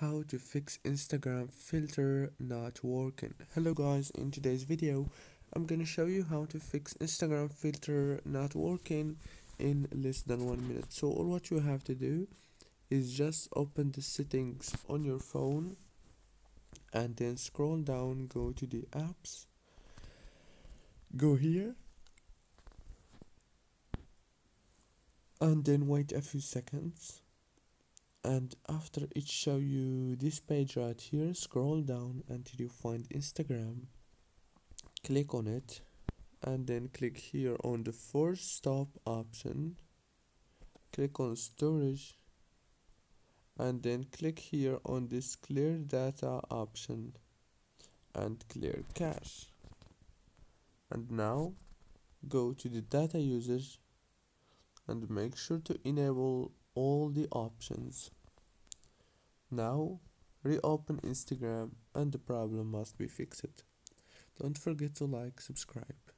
how to fix Instagram filter not working. Hello guys in today's video I'm gonna show you how to fix Instagram filter not working in less than one minute. So all what you have to do is just open the settings on your phone and then scroll down go to the apps go here and then wait a few seconds and after it show you this page right here scroll down until you find Instagram. Click on it and then click here on the force stop option. Click on storage and then click here on this clear data option and clear cache. And now go to the data usage and make sure to enable all the options now reopen Instagram and the problem must be fixed. Don't forget to like, subscribe.